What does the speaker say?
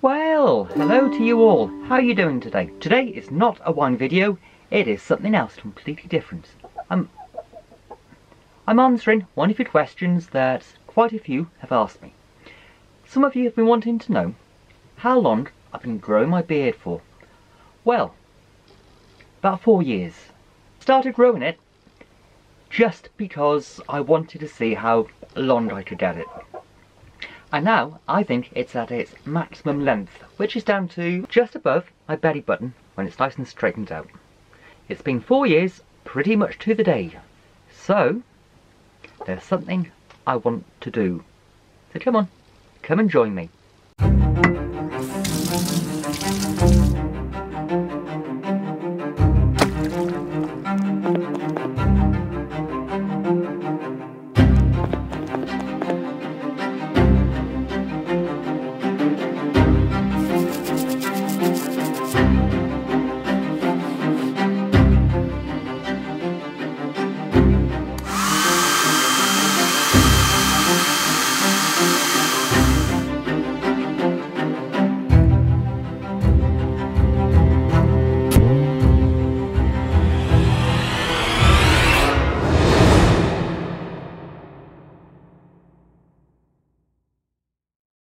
Well, hello to you all. How are you doing today? Today is not a wine video, it is something else completely different. I'm, I'm answering one of your questions that quite a few have asked me. Some of you have been wanting to know how long I've been growing my beard for. Well, about four years. Started growing it just because I wanted to see how long I could get it. And now I think it's at its maximum length, which is down to just above my belly button when it's nice and straightened out. It's been four years, pretty much to the day. So, there's something I want to do. So come on, come and join me.